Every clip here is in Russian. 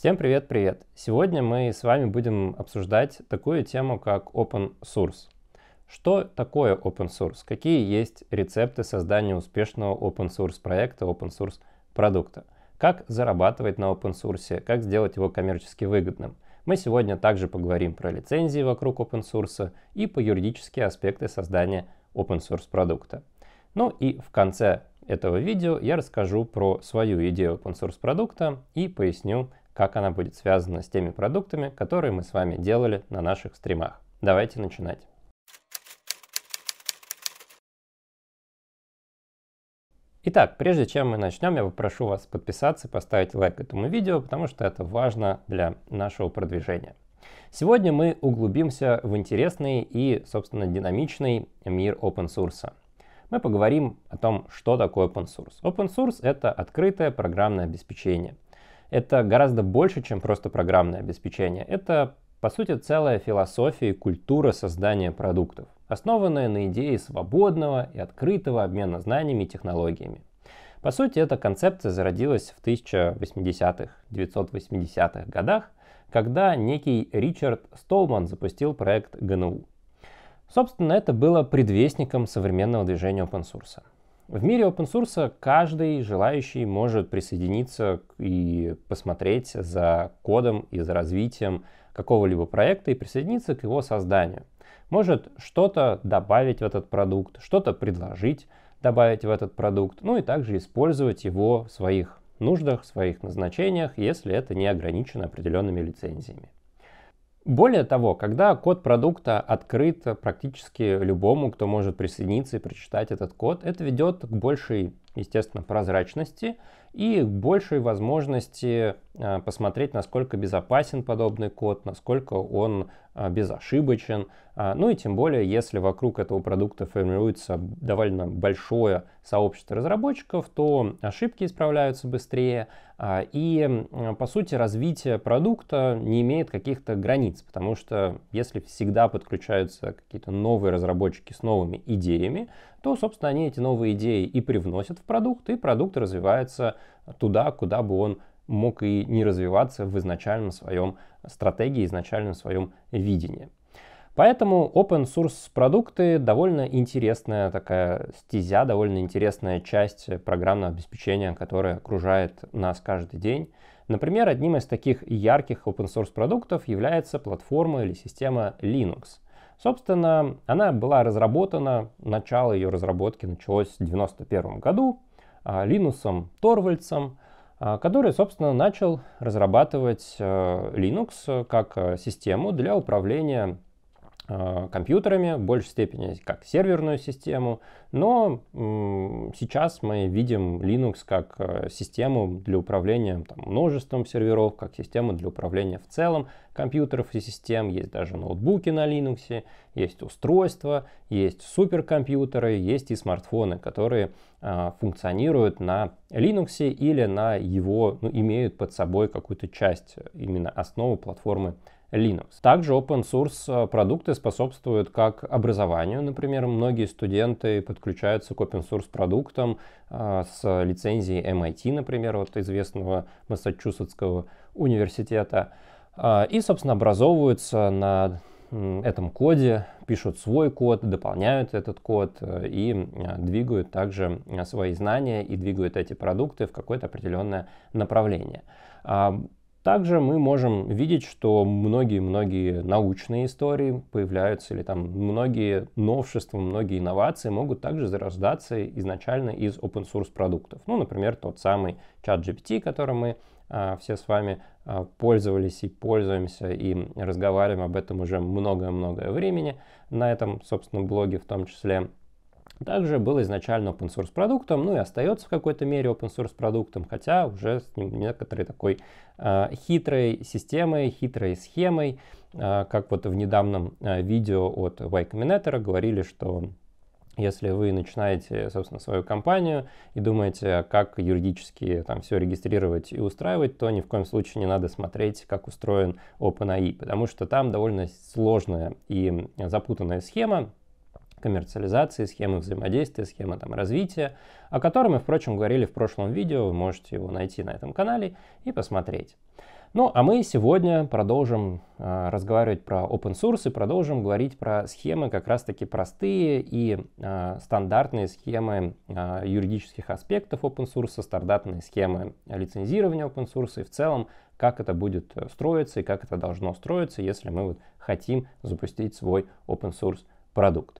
Всем привет-привет! Сегодня мы с вами будем обсуждать такую тему, как open source. Что такое open source? Какие есть рецепты создания успешного open source проекта, open source продукта? Как зарабатывать на open source? Как сделать его коммерчески выгодным? Мы сегодня также поговорим про лицензии вокруг open source и по юридические аспекты создания open source продукта. Ну и в конце этого видео я расскажу про свою идею open source продукта и поясню, как она будет связана с теми продуктами, которые мы с вами делали на наших стримах. Давайте начинать. Итак, прежде чем мы начнем, я попрошу вас подписаться и поставить лайк этому видео, потому что это важно для нашего продвижения. Сегодня мы углубимся в интересный и, собственно, динамичный мир open source. Мы поговорим о том, что такое open source. Open source — это открытое программное обеспечение — это гораздо больше, чем просто программное обеспечение. Это, по сути, целая философия и культура создания продуктов, основанная на идее свободного и открытого обмена знаниями и технологиями. По сути, эта концепция зародилась в 1080-х, 980-х годах, когда некий Ричард Столман запустил проект GNU. Собственно, это было предвестником современного движения open source. В мире open source каждый желающий может присоединиться и посмотреть за кодом и за развитием какого-либо проекта и присоединиться к его созданию. Может что-то добавить в этот продукт, что-то предложить добавить в этот продукт, ну и также использовать его в своих нуждах, в своих назначениях, если это не ограничено определенными лицензиями. Более того, когда код продукта открыт практически любому, кто может присоединиться и прочитать этот код, это ведет к большей, естественно, прозрачности и большей возможности а, посмотреть, насколько безопасен подобный код, насколько он а, безошибочен. А, ну и тем более, если вокруг этого продукта формируется довольно большое сообщество разработчиков, то ошибки исправляются быстрее, и, по сути, развитие продукта не имеет каких-то границ, потому что если всегда подключаются какие-то новые разработчики с новыми идеями, то, собственно, они эти новые идеи и привносят в продукт, и продукт развивается туда, куда бы он мог и не развиваться в изначальном своем стратегии, изначальном своем видении. Поэтому open source продукты довольно интересная такая стезя, довольно интересная часть программного обеспечения, которая окружает нас каждый день. Например, одним из таких ярких open source продуктов является платформа или система Linux. Собственно, она была разработана, начало ее разработки началось в 1991 году Линусом Торвальдсом, а, который, собственно, начал разрабатывать э, Linux как э, систему для управления Э, компьютерами, в большей степени как серверную систему, но сейчас мы видим Linux как э, систему для управления там, множеством серверов, как систему для управления в целом компьютеров и систем. Есть даже ноутбуки на Linux, есть устройства, есть суперкомпьютеры, есть и смартфоны, которые э, функционируют на Linux или на его, ну, имеют под собой какую-то часть, именно основу платформы Linux. Также open source э, продукты способствуют как образованию. Например, многие студенты подключаются к open source продуктам э, с лицензией MIT, например, вот известного Массачусетского университета. Э, и, собственно, образовываются на этом коде, пишут свой код, дополняют этот код и двигают также свои знания и двигают эти продукты в какое-то определенное направление. Также мы можем видеть, что многие-многие научные истории появляются, или там многие новшества, многие инновации могут также зарождаться изначально из open source продуктов. Ну, например, тот самый чат GPT, которым мы а, все с вами а, пользовались и пользуемся, и разговариваем об этом уже многое-многое времени на этом, собственно, блоге в том числе также был изначально open source продуктом, ну и остается в какой-то мере open source продуктом, хотя уже с некоторой такой э, хитрой системой, хитрой схемой, э, как вот в недавнем э, видео от Y Combinator говорили, что если вы начинаете, собственно, свою компанию и думаете, как юридически там все регистрировать и устраивать, то ни в коем случае не надо смотреть, как устроен OpenAI, потому что там довольно сложная и запутанная схема, коммерциализации, схемы взаимодействия, схемы там, развития, о котором мы, впрочем, говорили в прошлом видео, вы можете его найти на этом канале и посмотреть. Ну, а мы сегодня продолжим э, разговаривать про open source и продолжим говорить про схемы как раз-таки простые и э, стандартные схемы э, юридических аспектов open source, стандартные схемы лицензирования open source и в целом, как это будет строиться и как это должно строиться, если мы вот хотим запустить свой open source продукт.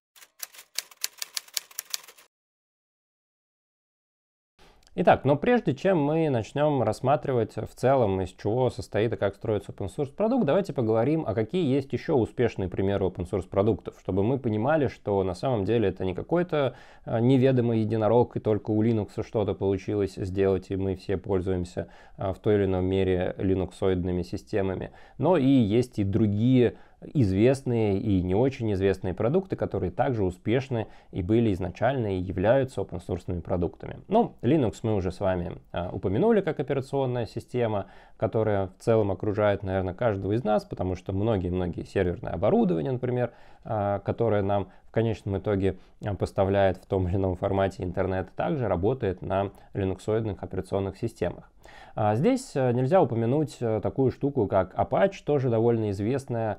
Итак, но прежде чем мы начнем рассматривать в целом, из чего состоит и как строится open source продукт, давайте поговорим, а какие есть еще успешные примеры open source продуктов, чтобы мы понимали, что на самом деле это не какой-то а, неведомый единорог, и только у Linux что-то получилось сделать, и мы все пользуемся а, в той или иной мере линуксоидными системами, но и есть и другие известные и не очень известные продукты, которые также успешны и были изначально и являются open source продуктами. Ну, Linux мы уже с вами а, упомянули как операционная система, которая в целом окружает, наверное, каждого из нас, потому что многие-многие серверное оборудование, например, а, которое нам в конечном итоге а, поставляет в том или ином формате интернет, также работает на линуксоидных операционных системах. А здесь э, нельзя упомянуть э, такую штуку, как Apache, тоже довольно известная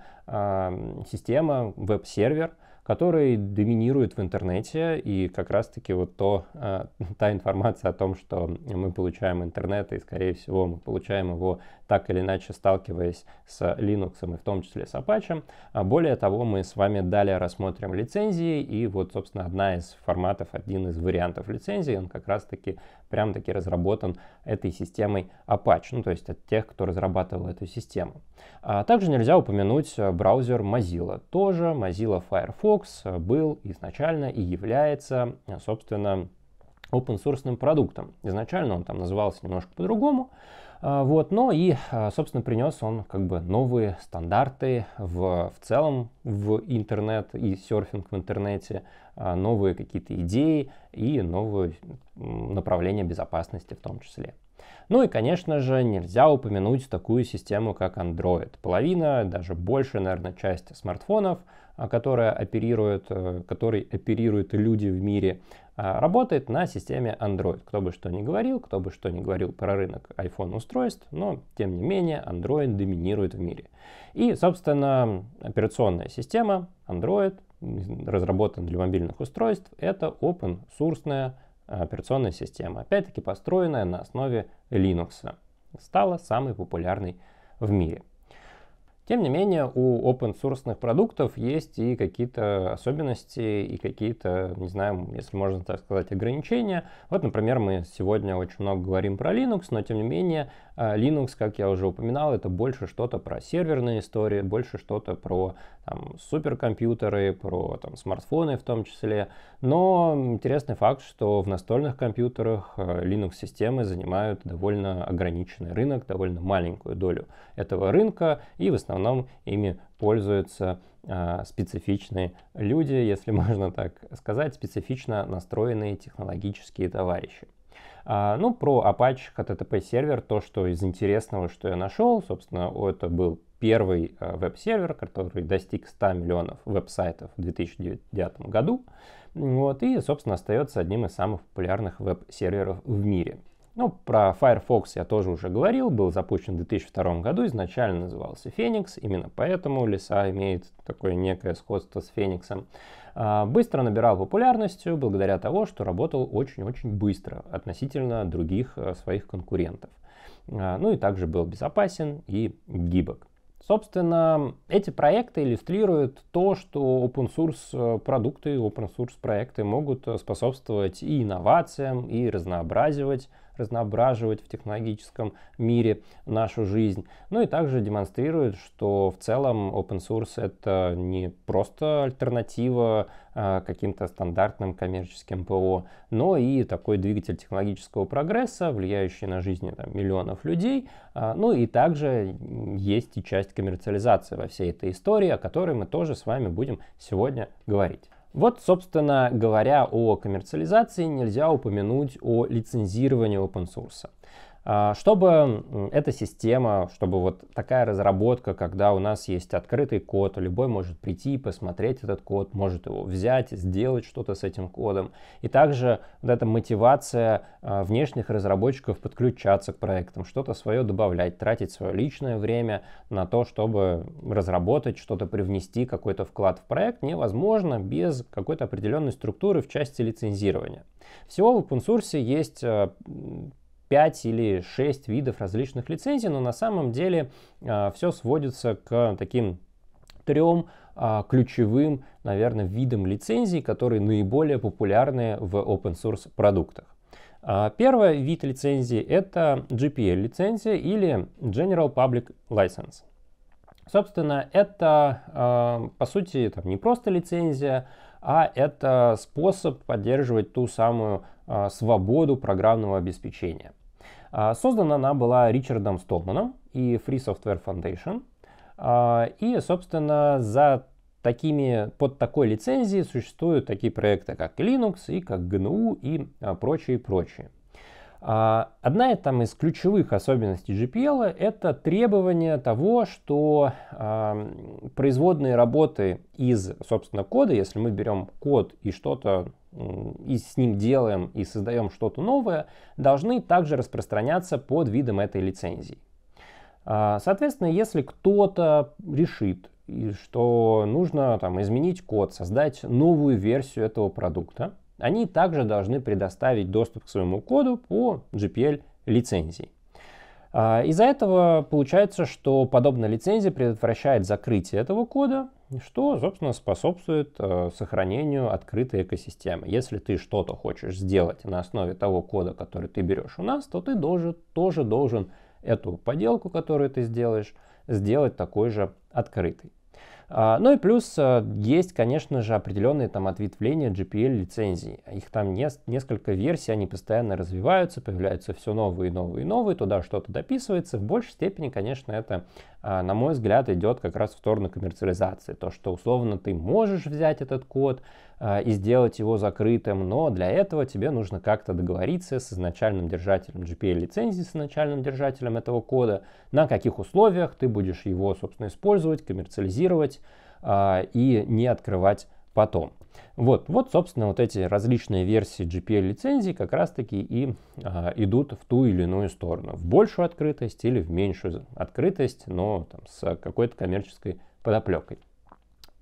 система, веб-сервер, который доминирует в интернете, и как раз-таки вот то, э, та информация о том, что мы получаем интернет, и, скорее всего, мы получаем его так или иначе сталкиваясь с Linux и в том числе с Apache. А более того, мы с вами далее рассмотрим лицензии, и вот, собственно, одна из форматов, один из вариантов лицензии, он как раз-таки прям-таки разработан этой системой Apache, ну, то есть от тех, кто разрабатывал эту систему. А также нельзя упомянуть браузер Mozilla. Тоже Mozilla Firefox был изначально и является, собственно, open source продуктом. Изначально он там назывался немножко по-другому, вот, но и, а, собственно, принес он как бы новые стандарты в, в целом в интернет и серфинг в интернете, а, новые какие-то идеи и новые направления безопасности в том числе. Ну и, конечно же, нельзя упомянуть такую систему, как Android. Половина, даже больше, наверное, часть смартфонов, которая оперирует, э, которой оперируют люди в мире, а, работает на системе Android. Кто бы что ни говорил, кто бы что ни говорил про рынок iPhone устройств, но тем не менее Android доминирует в мире. И, собственно, операционная система Android, разработана для мобильных устройств, это open source операционная система, опять-таки построенная на основе Linux. Стала самой популярной в мире. Тем не менее, у open source продуктов есть и какие-то особенности, и какие-то, не знаю, если можно так сказать, ограничения. Вот, например, мы сегодня очень много говорим про Linux, но тем не менее Linux, как я уже упоминал, это больше что-то про серверные истории, больше что-то про там, суперкомпьютеры, про там, смартфоны в том числе. Но интересный факт, что в настольных компьютерах а, Linux-системы занимают довольно ограниченный рынок, довольно маленькую долю этого рынка, и в основном ими пользуются э, специфичные люди, если можно так сказать, специфично настроенные технологические товарищи. А, ну, про Apache HTTP сервер, то, что из интересного, что я нашел, собственно, это был первый э, веб-сервер, который достиг 100 миллионов веб-сайтов в 2009 году. Вот, и, собственно, остается одним из самых популярных веб-серверов в мире. Ну, про Firefox я тоже уже говорил, был запущен в 2002 году, изначально назывался Phoenix, именно поэтому леса имеет такое некое сходство с Фениксом. А, быстро набирал популярностью благодаря того, что работал очень-очень быстро относительно других э, своих конкурентов. А, ну и также был безопасен и гибок. Собственно, эти проекты иллюстрируют то, что open source э, продукты, open source проекты могут э, способствовать и инновациям, и разнообразивать разноображивать в технологическом мире нашу жизнь. Ну и также демонстрирует, что в целом open source это не просто альтернатива а, каким-то стандартным коммерческим ПО, но и такой двигатель технологического прогресса, влияющий на жизни там, миллионов людей. А, ну и также есть и часть коммерциализации во всей этой истории, о которой мы тоже с вами будем сегодня говорить. Вот, собственно говоря, о коммерциализации нельзя упомянуть о лицензировании open source. А, чтобы эта система, чтобы вот такая разработка, когда у нас есть открытый код, любой может прийти, посмотреть этот код, может его взять, сделать что-то с этим кодом. И также вот эта мотивация а, внешних разработчиков подключаться к проектам, что-то свое добавлять, тратить свое личное время на то, чтобы разработать, что-то привнести, какой-то вклад в проект, невозможно без какой-то определенной структуры в части лицензирования. Всего в open source есть а, 5 или 6 видов различных лицензий, но на самом деле а, все сводится к таким трем а, ключевым, наверное, видам лицензий, которые наиболее популярны в open source продуктах. А, первый вид лицензии это GPL лицензия или General Public License. Собственно, это, по сути, там, не просто лицензия, а это способ поддерживать ту самую свободу программного обеспечения. А, создана она была Ричардом Столманом и Free Software Foundation. А, и, собственно, за такими, под такой лицензией существуют такие проекты, как Linux и как GNU и а, прочие, прочие. Одна там, из ключевых особенностей GPL это требование того, что производные работы из, собственно, кода, если мы берем код и что-то и с ним делаем и создаем что-то новое, должны также распространяться под видом этой лицензии. А, соответственно, если кто-то решит, что нужно там, изменить код, создать новую версию этого продукта, они также должны предоставить доступ к своему коду по GPL лицензии. А, из-за этого получается, что подобная лицензия предотвращает закрытие этого кода, что, собственно, способствует э, сохранению открытой экосистемы. Если ты что-то хочешь сделать на основе того кода, который ты берешь у нас, то ты должен, тоже должен эту поделку, которую ты сделаешь, сделать такой же открытой. А, ну и плюс а, есть, конечно же, определенные там ответвления GPL лицензий. Их там не, несколько версий, они постоянно развиваются, появляются все новые, и новые, и новые, туда что-то дописывается. В большей степени, конечно, это, на мой взгляд, идет как раз в сторону коммерциализации. То, что условно ты можешь взять этот код, а, и сделать его закрытым, но для этого тебе нужно как-то договориться с изначальным держателем GPL-лицензии, с изначальным держателем этого кода, на каких условиях ты будешь его, собственно, использовать, коммерциализировать а, и не открывать потом. Вот, вот, собственно, вот эти различные версии GPL-лицензий как раз-таки и а, идут в ту или иную сторону. В большую открытость или в меньшую открытость, но там, с какой-то коммерческой подоплекой.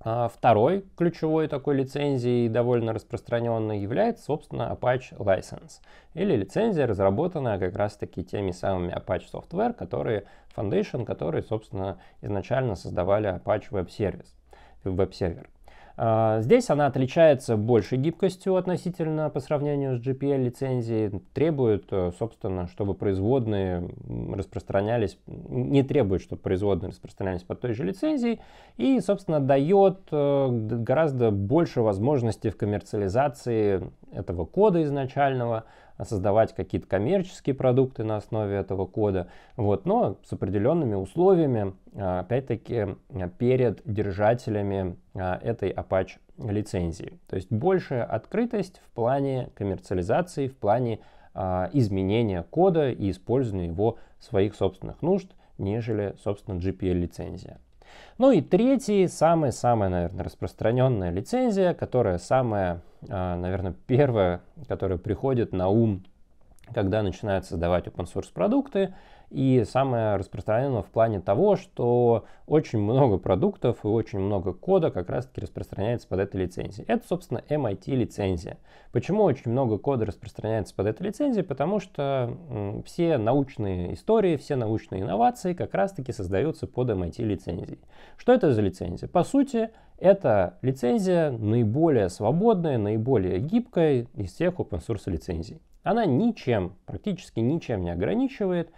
А второй ключевой такой лицензией, довольно распространенной, является, собственно, Apache License. Или лицензия, разработанная как раз-таки теми самыми Apache Software, которые Foundation, которые, собственно, изначально создавали Apache Web Service, Web Server. А, здесь она отличается большей гибкостью относительно по сравнению с GPL лицензией, требует, э, собственно, чтобы производные распространялись, не требует, чтобы производные распространялись под той же лицензией, и, собственно, дает э, гораздо больше возможностей в коммерциализации этого кода изначального, создавать какие-то коммерческие продукты на основе этого кода, вот, но с определенными условиями, а, опять-таки, перед держателями а, этой Apache лицензии. То есть большая открытость в плане коммерциализации, в плане а, изменения кода и использования его в своих собственных нужд, нежели, собственно, GPL-лицензия. Ну и третий, самая-самая, наверное, распространенная лицензия, которая самая, а, наверное, первая, которая приходит на ум, когда начинают создавать open source продукты, и самое распространенное в плане того, что очень много продуктов и очень много кода как раз-таки распространяется под этой лицензией. Это, собственно, MIT лицензия. Почему очень много кода распространяется под этой лицензией? Потому что все научные истории, все научные инновации как раз-таки создаются под MIT лицензией. Что это за лицензия? По сути, это лицензия наиболее свободная, наиболее гибкая из всех open source лицензий. Она ничем, практически ничем не ограничивает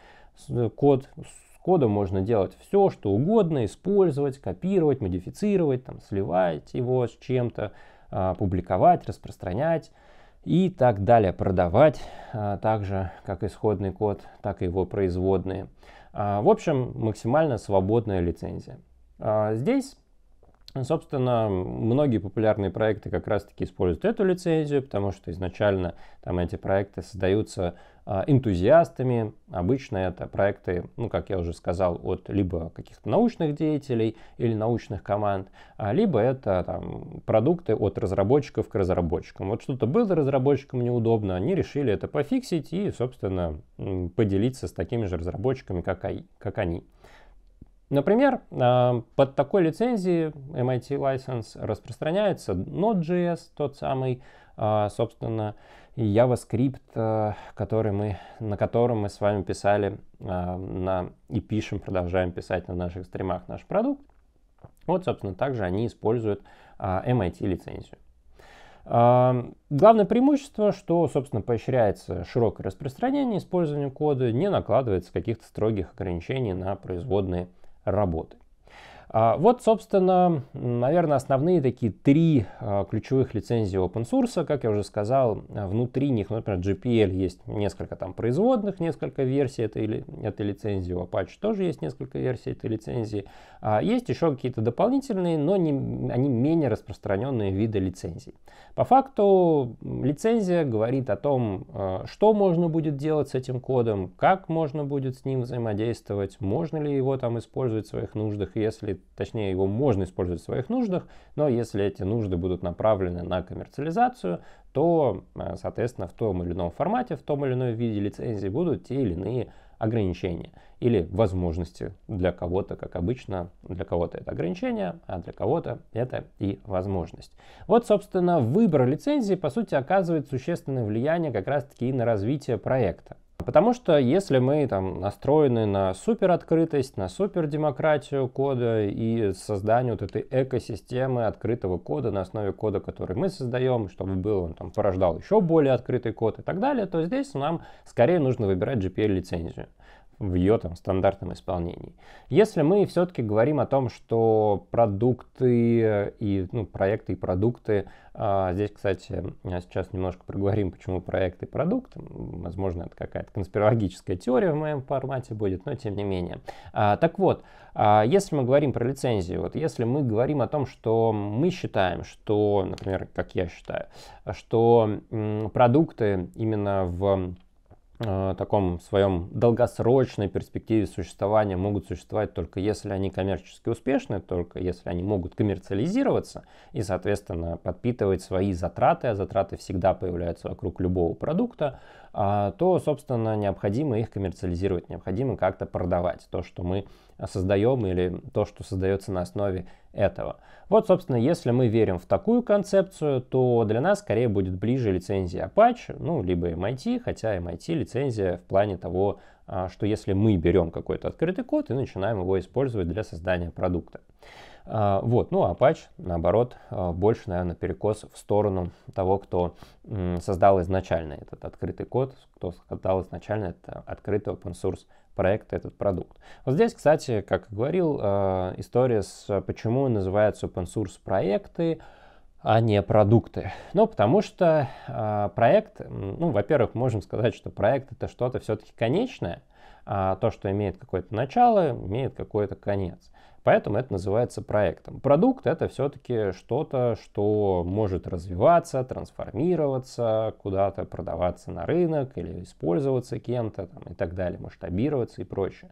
код. С кодом можно делать все, что угодно, использовать, копировать, модифицировать, там, сливать его с чем-то, а, публиковать, распространять и так далее, продавать а, также как исходный код, так и его производные. А, в общем, максимально свободная лицензия. Здесь Собственно, многие популярные проекты как раз-таки используют эту лицензию, потому что изначально там эти проекты создаются а, энтузиастами. Обычно это проекты, ну, как я уже сказал, от либо каких-то научных деятелей или научных команд, а, либо это там, продукты от разработчиков к разработчикам. Вот что-то было разработчикам неудобно, они решили это пофиксить и, собственно, поделиться с такими же разработчиками, как, как они. Например, а, под такой лицензией MIT License распространяется Node.js, тот самый, а, собственно, JavaScript, а, который мы, на котором мы с вами писали на, и пишем, продолжаем писать на наших стримах наш продукт. Вот, собственно, также они используют MIT лицензию. Главное преимущество, что, собственно, поощряется широкое распространение использования кода, не накладывается каких-то строгих ограничений на производные работы. А, вот, собственно, наверное, основные такие три а, ключевых лицензии open source. Как я уже сказал, внутри них, ну, например, GPL есть несколько там производных, несколько версий этой, этой лицензии. У Apache тоже есть несколько версий этой лицензии. А есть еще какие-то дополнительные, но не, они менее распространенные виды лицензий. По факту лицензия говорит о том, а, что можно будет делать с этим кодом, как можно будет с ним взаимодействовать, можно ли его там использовать в своих нуждах, если точнее его можно использовать в своих нуждах, но если эти нужды будут направлены на коммерциализацию, то, э, соответственно, в том или ином формате, в том или ином виде лицензии будут те или иные ограничения или возможности для кого-то, как обычно, для кого-то это ограничение, а для кого-то это и возможность. Вот, собственно, выбор лицензии, по сути, оказывает существенное влияние как раз-таки и на развитие проекта. Потому что если мы там настроены на супер открытость, на супер демократию кода и создание вот этой экосистемы открытого кода на основе кода, который мы создаем, чтобы был он там порождал еще более открытый код и так далее, то здесь нам скорее нужно выбирать GPL-лицензию в ее там, стандартном исполнении. Если мы все-таки говорим о том, что продукты и ну, проекты и продукты, а, здесь, кстати, сейчас немножко проговорим, почему проекты и продукты, возможно, это какая-то конспирологическая теория в моем формате будет, но тем не менее. А, так вот, а, если мы говорим про лицензию, вот если мы говорим о том, что мы считаем, что, например, как я считаю, что м, продукты именно в э, таком своем долгосрочной перспективе существования могут существовать только если они коммерчески успешны, только если они могут коммерциализироваться и, соответственно, подпитывать свои затраты, а затраты всегда появляются вокруг любого продукта, а, то, собственно, необходимо их коммерциализировать, необходимо как-то продавать. То, что мы создаем или то, что создается на основе этого. Вот, собственно, если мы верим в такую концепцию, то для нас скорее будет ближе лицензия Apache, ну, либо MIT, хотя MIT лицензия в плане того, а, что если мы берем какой-то открытый код и начинаем его использовать для создания продукта. А, вот, ну, Apache, наоборот, а, больше, наверное, перекос в сторону того, кто создал изначально этот открытый код, кто создал изначально этот открытый open source проект, этот продукт. Вот здесь, кстати, как говорил, а, история с почему называются open source проекты, а не продукты. Ну, потому что проект, ну, во-первых, можем сказать, что проект это что-то все-таки конечное, а то, что имеет какое-то начало, имеет какой-то конец. Поэтому это называется проектом. Продукт это все-таки что-то, что может развиваться, трансформироваться, куда-то продаваться на рынок или использоваться кем-то там, и так далее, масштабироваться и прочее.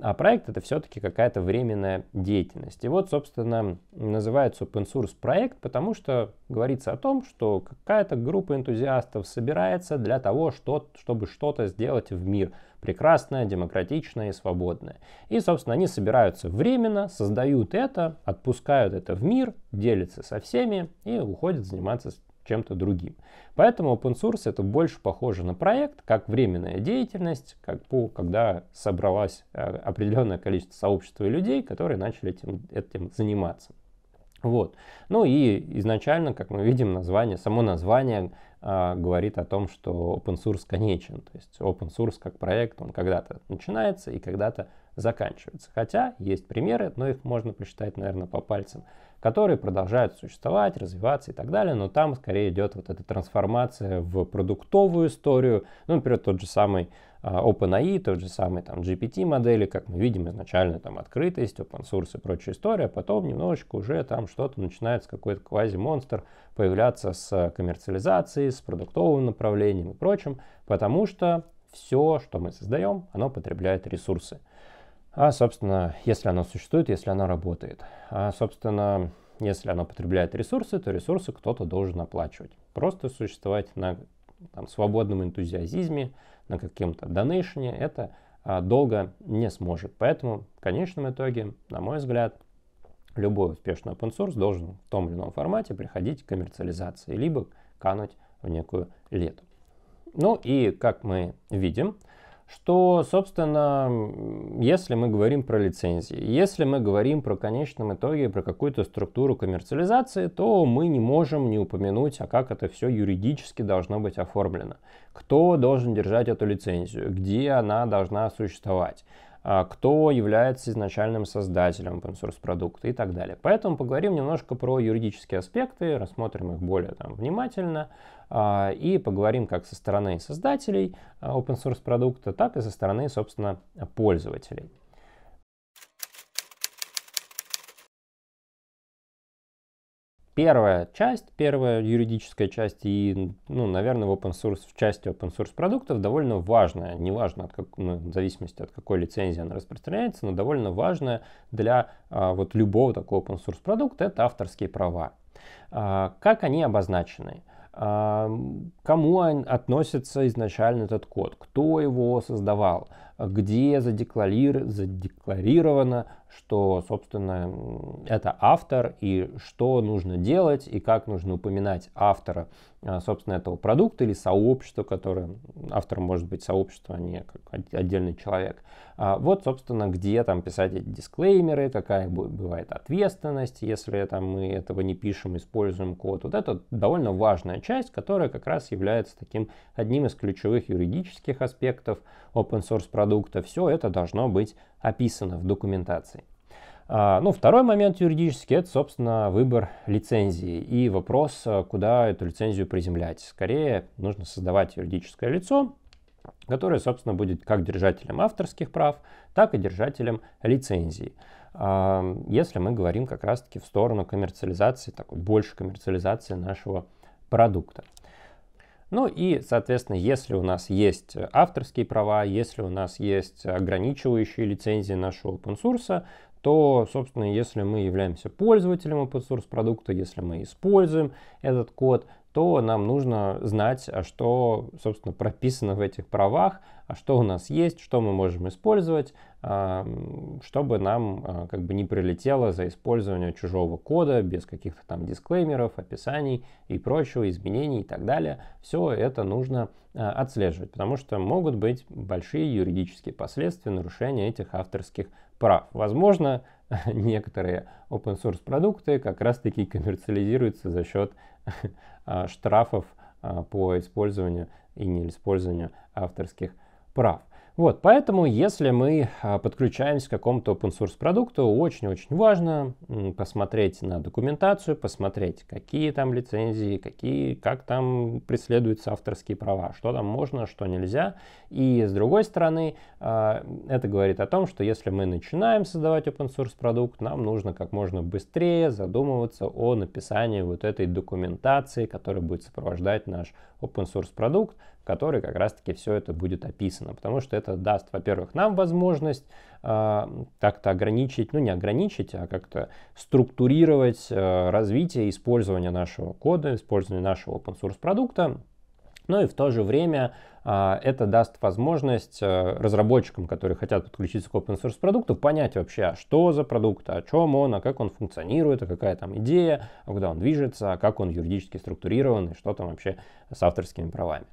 А проект это все-таки какая-то временная деятельность. И вот, собственно, называется open source проект, потому что говорится о том, что какая-то группа энтузиастов собирается для того, что, чтобы что-то сделать в мир – прекрасное, демократичное и свободное. И, собственно, они собираются временно, создают это, отпускают это в мир, делятся со всеми и уходят заниматься чем-то другим. Поэтому open source это больше похоже на проект, как временная деятельность, как по, когда собралось э, определенное количество сообщества и людей, которые начали этим, этим заниматься. Вот. Ну и изначально, как мы видим, название, само название говорит о том, что open source конечен. То есть open source как проект, он когда-то начинается и когда-то заканчивается. Хотя есть примеры, но их можно посчитать, наверное, по пальцам, которые продолжают существовать, развиваться и так далее, но там скорее идет вот эта трансформация в продуктовую историю. Ну, например, тот же самый uh, OpenAI, тот же самый там GPT модели, как мы видим изначально там открытость, open source и прочая история, а потом немножечко уже там что-то начинается, какой-то квази-монстр появляться с коммерциализацией, с продуктовым направлением и прочим, потому что все, что мы создаем, оно потребляет ресурсы. А, собственно, если оно существует, если оно работает. А, собственно, если оно потребляет ресурсы, то ресурсы кто-то должен оплачивать. Просто существовать на там, свободном энтузиазме, на каком-то донейшене, это а, долго не сможет. Поэтому в конечном итоге, на мой взгляд, любой успешный open source должен в том или ином формате приходить к коммерциализации, либо кануть в некую лету. Ну и, как мы видим, что, собственно, если мы говорим про лицензии, если мы говорим про конечном итоге, про какую-то структуру коммерциализации, то мы не можем не упомянуть, а как это все юридически должно быть оформлено. Кто должен держать эту лицензию, где она должна существовать кто является изначальным создателем open source продукта и так далее. Поэтому поговорим немножко про юридические аспекты, рассмотрим их более там, внимательно а, и поговорим как со стороны создателей а, open source продукта, так и со стороны, собственно, пользователей. Первая часть, первая юридическая часть и, ну, наверное, в open source, в части open source продуктов довольно важная, неважно от как, ну, в зависимости от какой лицензии она распространяется, но довольно важная для а, вот любого такого open source продукта, это авторские права. А, как они обозначены? А, кому относится изначально этот код? Кто его создавал? Где задекларировано что, собственно, это автор и что нужно делать и как нужно упоминать автора, собственно, этого продукта или сообщества, которое автором может быть сообщество, а не как отдельный человек. А, вот, собственно, где там писать эти дисклеймеры, какая бывает ответственность, если там мы этого не пишем, используем код. Вот это довольно важная часть, которая как раз является таким одним из ключевых юридических аспектов open source продукта. Все это должно быть описано в документации. А, ну, второй момент юридический – это, собственно, выбор лицензии и вопрос, а, куда эту лицензию приземлять. Скорее, нужно создавать юридическое лицо, которое, собственно, будет как держателем авторских прав, так и держателем лицензии. А, если мы говорим как раз-таки в сторону коммерциализации, такой больше коммерциализации нашего продукта. Ну и, соответственно, если у нас есть авторские права, если у нас есть ограничивающие лицензии нашего open source, то, собственно, если мы являемся пользователем open source продукта, если мы используем этот код, то нам нужно знать, а что, собственно, прописано в этих правах, а что у нас есть, что мы можем использовать, чтобы нам а, как бы не прилетело за использование чужого кода без каких-то там дисклеймеров, описаний и прочего, изменений и так далее. Все это нужно а, отслеживать, потому что могут быть большие юридические последствия нарушения этих авторских прав. Возможно, некоторые open source продукты как раз таки коммерциализируются за счет а, штрафов а, по использованию и неиспользованию авторских прав. Вот, поэтому, если мы а, подключаемся к какому-то open source продукту, очень-очень важно посмотреть на документацию, посмотреть, какие там лицензии, какие, как там преследуются авторские права, что там можно, что нельзя. И с другой стороны, а, это говорит о том, что если мы начинаем создавать open source продукт, нам нужно как можно быстрее задумываться о написании вот этой документации, которая будет сопровождать наш open source продукт, которой как раз-таки все это будет описано. Потому что это даст, во-первых, нам возможность э, как-то ограничить, ну не ограничить, а как-то структурировать э, развитие и использование нашего кода, использование нашего open source продукта. Но и в то же время э, это даст возможность э, разработчикам, которые хотят подключиться к open source продукту, понять вообще, а что за продукт, о чем он, а как он функционирует, а какая там идея, а куда он движется, а как он юридически структурирован и что там вообще с авторскими правами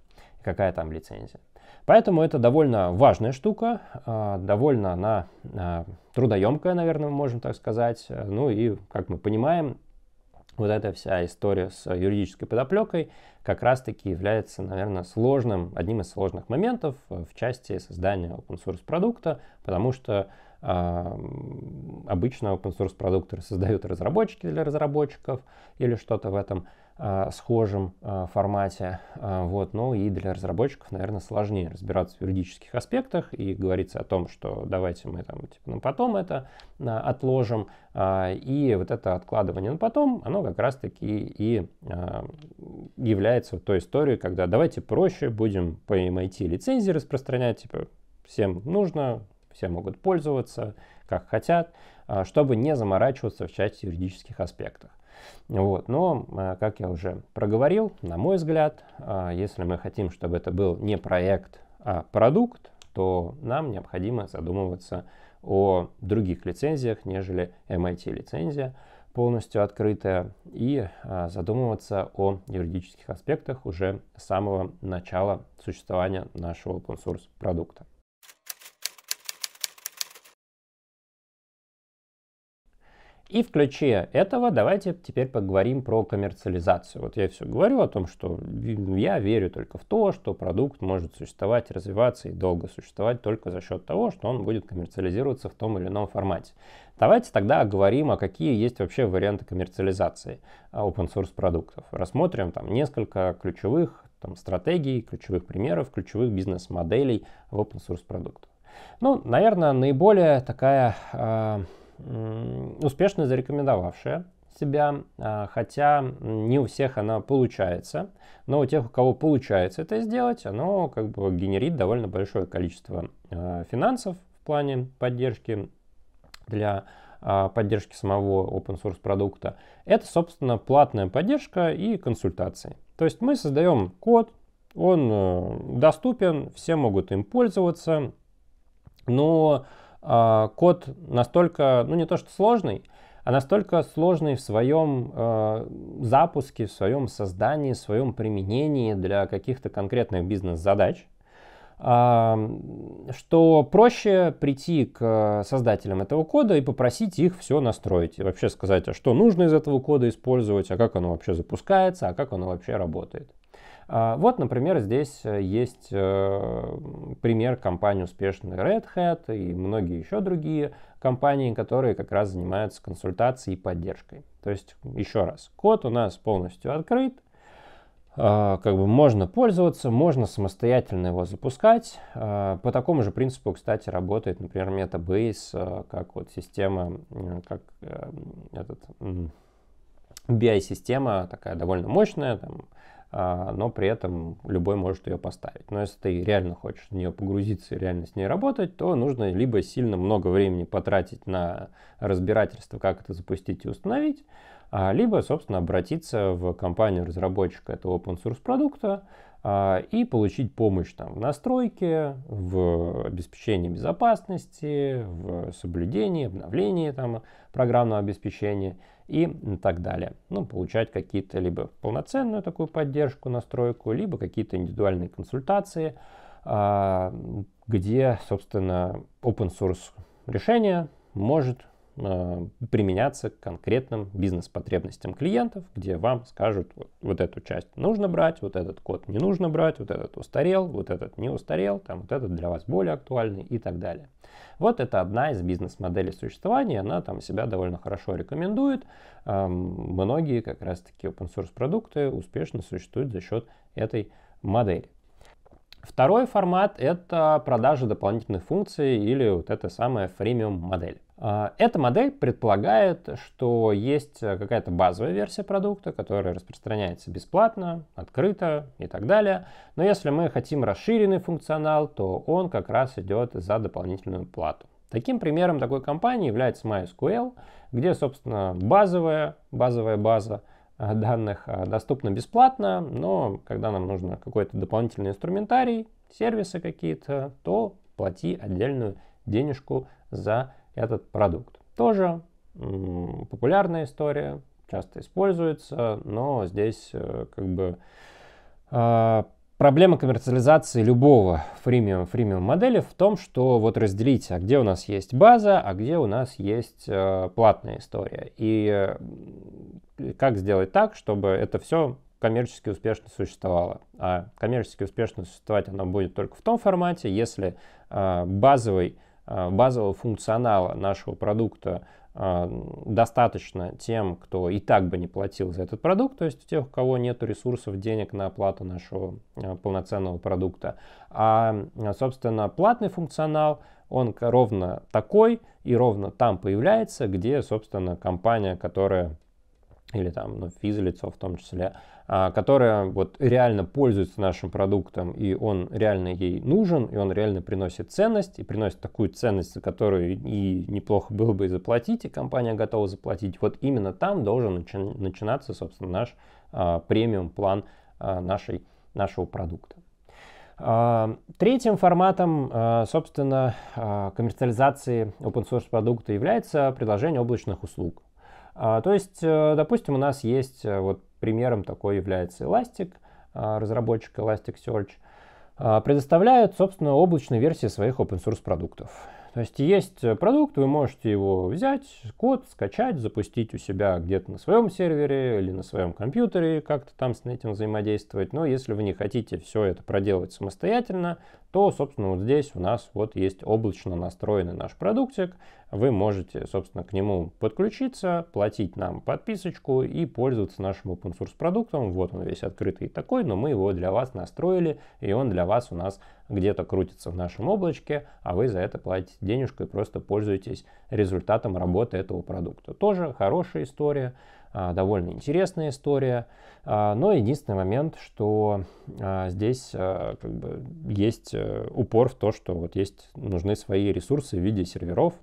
какая там лицензия. Поэтому это довольно важная штука, а, довольно она а, трудоемкая, наверное, можем так сказать. Ну и, как мы понимаем, вот эта вся история с юридической подоплекой как раз-таки является, наверное, сложным, одним из сложных моментов в части создания open source продукта, потому что а, обычно open source продукты создают разработчики для разработчиков или что-то в этом схожем а, формате. А, вот. Ну и для разработчиков, наверное, сложнее разбираться в юридических аспектах и говорится о том, что давайте мы там типа, на потом это отложим. И вот это откладывание на потом, оно как раз-таки и является той историей, когда давайте проще будем по MIT лицензии распространять, типа всем нужно, все могут пользоваться, как хотят, чтобы не заморачиваться в части юридических аспектах. Вот. Но, а, как я уже проговорил, на мой взгляд, а, если мы хотим, чтобы это был не проект, а продукт, то нам необходимо задумываться о других лицензиях, нежели MIT лицензия полностью открытая, и задумываться о юридических аспектах уже с самого начала существования нашего open source продукта. И в ключе этого давайте теперь поговорим про коммерциализацию. Вот я все говорю о том, что я верю только в то, что продукт может существовать, развиваться и долго существовать только за счет того, что он будет коммерциализироваться в том или ином формате. Давайте тогда говорим, а какие есть вообще варианты коммерциализации а, open source продуктов. Рассмотрим там несколько ключевых там, стратегий, ключевых примеров, ключевых бизнес-моделей в open source продуктах. Ну, наверное, наиболее такая э, успешно зарекомендовавшая себя, а, хотя не у всех она получается, но у тех, у кого получается это сделать, оно как бы генерит довольно большое количество а, финансов в плане поддержки для а, поддержки самого open source продукта. Это, собственно, платная поддержка и консультации. То есть мы создаем код, он э, доступен, все могут им пользоваться, но э, код настолько, ну не то что сложный, а настолько сложный в своем э, запуске, в своем создании, в своем применении для каких-то конкретных бизнес-задач, э, что проще прийти к создателям этого кода и попросить их все настроить. И вообще сказать, а что нужно из этого кода использовать, а как оно вообще запускается, а как оно вообще работает. А, вот, например, здесь э, есть э, пример компании успешной Red Hat и многие еще другие компании, которые как раз занимаются консультацией и поддержкой. То есть, еще раз, код у нас полностью открыт, а, как бы можно пользоваться, можно самостоятельно его запускать. А, по такому же принципу, кстати, работает, например, Metabase, как вот система, как э, этот BI-система, такая довольно мощная, там, но при этом любой может ее поставить. Но если ты реально хочешь в нее погрузиться и реально с ней работать, то нужно либо сильно много времени потратить на разбирательство, как это запустить и установить, а, либо, собственно, обратиться в компанию разработчика этого open source продукта а, и получить помощь там, в настройке, в обеспечении безопасности, в соблюдении, обновлении там, программного обеспечения и так далее. Ну, получать какие-то либо полноценную такую поддержку, настройку, либо какие-то индивидуальные консультации, а, где, собственно, open source решение может применяться к конкретным бизнес-потребностям клиентов, где вам скажут, вот, вот эту часть нужно брать, вот этот код не нужно брать, вот этот устарел, вот этот не устарел, там вот этот для вас более актуальный и так далее. Вот это одна из бизнес-моделей существования, она там себя довольно хорошо рекомендует. Многие как раз-таки open source продукты успешно существуют за счет этой модели. Второй формат — это продажа дополнительных функций или вот эта самая фримиум модель. А, эта модель предполагает, что есть какая-то базовая версия продукта, которая распространяется бесплатно, открыто и так далее. Но если мы хотим расширенный функционал, то он как раз идет за дополнительную плату. Таким примером такой компании является MySQL, где, собственно, базовая, базовая база а, данных а, доступна бесплатно, но когда нам нужно какой-то дополнительный инструментарий, сервисы какие-то, то плати отдельную денежку за этот продукт. Тоже популярная история, часто используется, но здесь э, как бы э, проблема коммерциализации любого фримиум, фримиум модели в том, что вот разделить, а где у нас есть база, а где у нас есть э, платная история. И э, как сделать так, чтобы это все коммерчески успешно существовало. А коммерчески успешно существовать оно будет только в том формате, если э, базовый базового функционала нашего продукта достаточно тем, кто и так бы не платил за этот продукт, то есть тех, у кого нет ресурсов, денег на оплату нашего полноценного продукта. А, собственно, платный функционал, он ровно такой и ровно там появляется, где, собственно, компания, которая или там ну, физлицо в том числе, а, которая вот реально пользуется нашим продуктом, и он реально ей нужен, и он реально приносит ценность, и приносит такую ценность, за которую и неплохо было бы и заплатить, и компания готова заплатить. Вот именно там должен начи- начинаться, собственно, наш а, премиум-план а, нашей, нашего продукта. А, третьим форматом, а, собственно, а, коммерциализации open source продукта является предложение облачных услуг. А, то есть, э, допустим, у нас есть, э, вот примером такой является Elastic, а, разработчик Elasticsearch, а, предоставляют, собственно, облачные версии своих open source продуктов. То есть есть э, продукт, вы можете его взять, код скачать, запустить у себя где-то на своем сервере или на своем компьютере, как-то там с этим взаимодействовать. Но если вы не хотите все это проделать самостоятельно, то, собственно, вот здесь у нас вот есть облачно настроенный наш продуктик. Вы можете, собственно, к нему подключиться, платить нам подписочку и пользоваться нашим open source продуктом. Вот он весь открытый такой, но мы его для вас настроили, и он для вас у нас где-то крутится в нашем облачке, а вы за это платите денежку и просто пользуетесь результатом работы этого продукта. Тоже хорошая история, довольно интересная история, а, но единственный момент, что а, здесь как бы есть э, упор в то, что вот есть нужны свои ресурсы в виде серверов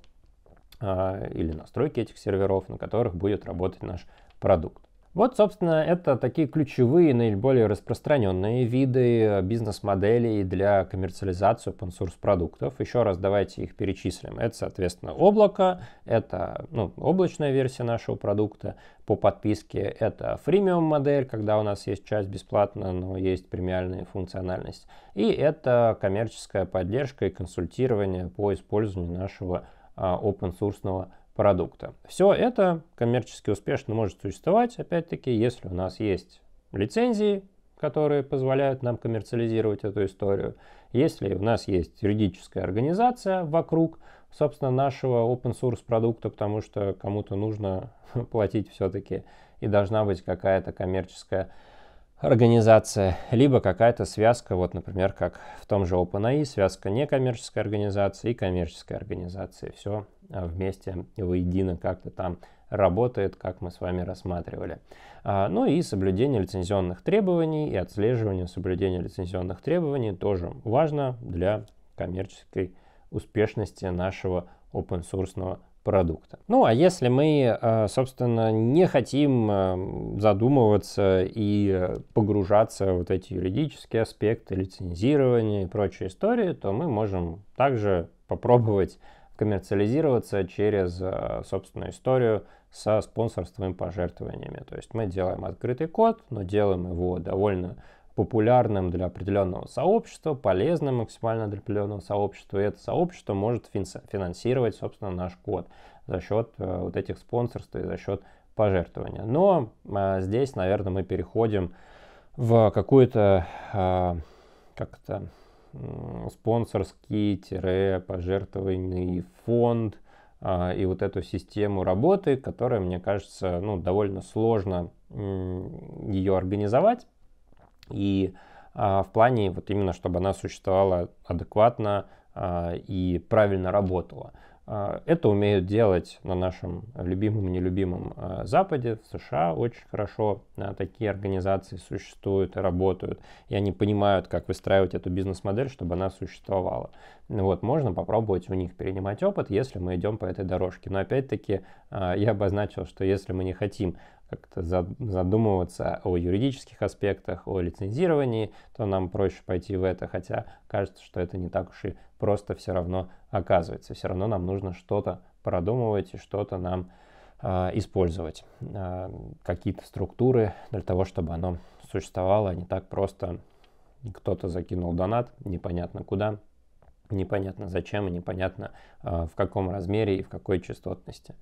или настройки этих серверов, на которых будет работать наш продукт. Вот, собственно, это такие ключевые, наиболее распространенные виды бизнес-моделей для коммерциализации open source продуктов. Еще раз давайте их перечислим. Это, соответственно, облако, это ну, облачная версия нашего продукта по подписке, это фримиум модель, когда у нас есть часть бесплатно, но есть премиальная функциональность. И это коммерческая поддержка и консультирование по использованию нашего а, open source продукта. Все это коммерчески успешно может существовать, опять-таки, если у нас есть лицензии, которые позволяют нам коммерциализировать эту историю, если у нас есть юридическая организация вокруг, собственно, нашего open source продукта, потому что кому-то нужно платить все-таки, и должна быть какая-то коммерческая организация, либо какая-то связка, вот, например, как в том же OpenAI, связка некоммерческой организации и коммерческой организации. Все вместе воедино как-то там работает, как мы с вами рассматривали. А, ну и соблюдение лицензионных требований и отслеживание соблюдения лицензионных требований тоже важно для коммерческой успешности нашего open source продукта. Ну а если мы, а, собственно, не хотим задумываться и погружаться в вот эти юридические аспекты, лицензирования и прочие истории, то мы можем также попробовать коммерциализироваться через э, собственную историю со спонсорством пожертвованиями. То есть мы делаем открытый код, но делаем его довольно популярным для определенного сообщества, полезным максимально для определенного сообщества, и это сообщество может финансировать, собственно, наш код за счет э, вот этих спонсорств и за счет пожертвования. Но а, здесь, наверное, мы переходим в какую-то, как-то, спонсорский-пожертвованный фонд а, и вот эту систему работы, которая, мне кажется, ну, довольно сложно ее организовать. И а, в плане вот именно, чтобы она существовала адекватно а, и правильно работала. А, это умеют делать на нашем любимом и нелюбимом а, Западе, в США очень хорошо а, такие организации существуют и работают, и они понимают, как выстраивать эту бизнес-модель, чтобы она существовала. Вот, можно попробовать у них перенимать опыт, если мы идем по этой дорожке. Но опять-таки я обозначил, что если мы не хотим как-то задумываться о юридических аспектах, о лицензировании, то нам проще пойти в это, хотя кажется, что это не так уж и просто все равно оказывается. Все равно нам нужно что-то продумывать и что-то нам э, использовать. Э, какие-то структуры для того, чтобы оно существовало, а не так просто кто-то закинул донат, непонятно куда, непонятно зачем и непонятно э, в каком размере и в какой частотности.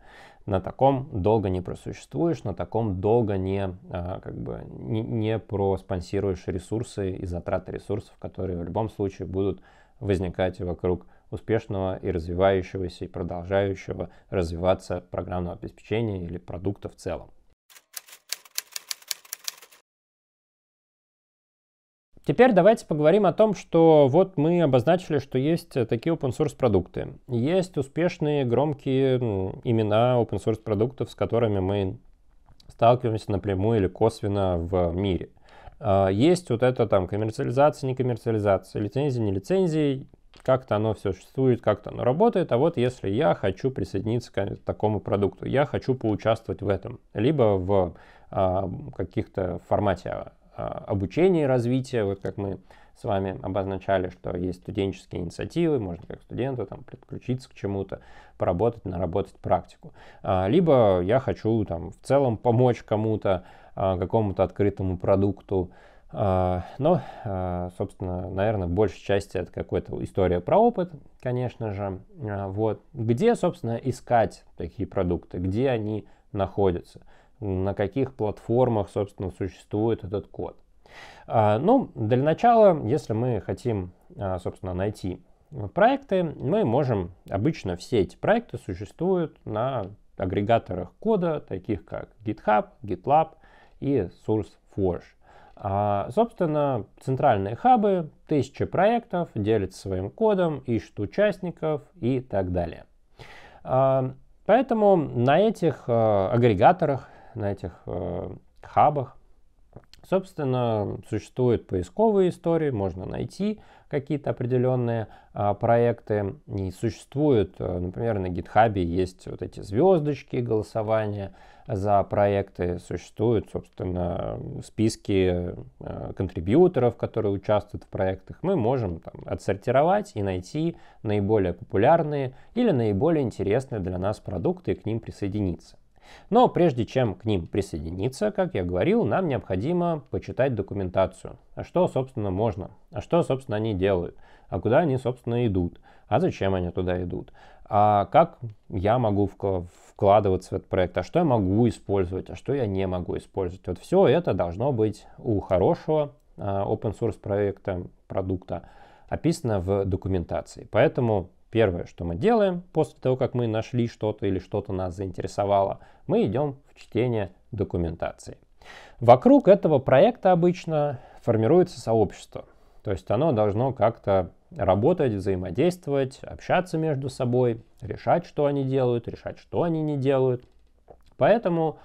На таком долго не просуществуешь, на таком долго не, э, как бы, не, не проспонсируешь ресурсы и затраты ресурсов, которые в любом случае будут возникать вокруг успешного и развивающегося и продолжающего развиваться программного обеспечения или продукта в целом. Теперь давайте поговорим о том, что вот мы обозначили, что есть такие open source продукты. Есть успешные, громкие имена open source продуктов, с которыми мы сталкиваемся напрямую или косвенно в мире. А, есть вот это там коммерциализация, не коммерциализация, лицензии, не лицензии, как-то оно все существует, как-то оно работает. А вот если я хочу присоединиться к такому продукту, я хочу поучаствовать в этом, либо в а, каких-то формате обучения и развития, вот как мы с вами обозначали, что есть студенческие инициативы, можно как студенту там подключиться к чему-то, поработать, наработать практику. А, либо я хочу там в целом помочь кому-то, а, какому-то открытому продукту, но, собственно, наверное, в большей части это какая-то история про опыт, конечно же. Вот. Где, собственно, искать такие продукты, где они находятся на каких платформах, собственно, существует этот код. А, ну, для начала, если мы хотим, а, собственно, найти проекты, мы можем, обычно все эти проекты существуют на агрегаторах кода, таких как GitHub, GitLab и SourceForge. А, собственно, центральные хабы, тысячи проектов, делятся своим кодом, ищут участников и так далее. А, поэтому на этих а, агрегаторах на этих э, хабах. Собственно, существуют поисковые истории, можно найти какие-то определенные а, проекты. И существуют, э, например, на GitHub есть вот эти звездочки голосования за проекты. Существуют, собственно, списки э, контрибьюторов, которые участвуют в проектах. Мы можем там, отсортировать и найти наиболее популярные или наиболее интересные для нас продукты и к ним присоединиться. Но прежде чем к ним присоединиться, как я говорил, нам необходимо почитать документацию. А что, собственно, можно? А что, собственно, они делают? А куда они, собственно, идут? А зачем они туда идут? А как я могу вкладываться в этот проект? А что я могу использовать? А что я не могу использовать? Вот все это должно быть у хорошего а, open source проекта, продукта описано в документации. Поэтому Первое, что мы делаем после того, как мы нашли что-то или что-то нас заинтересовало, мы идем в чтение документации. Вокруг этого проекта обычно формируется сообщество. То есть оно должно как-то работать, взаимодействовать, общаться между собой, решать, что они делают, решать, что они не делают. Поэтому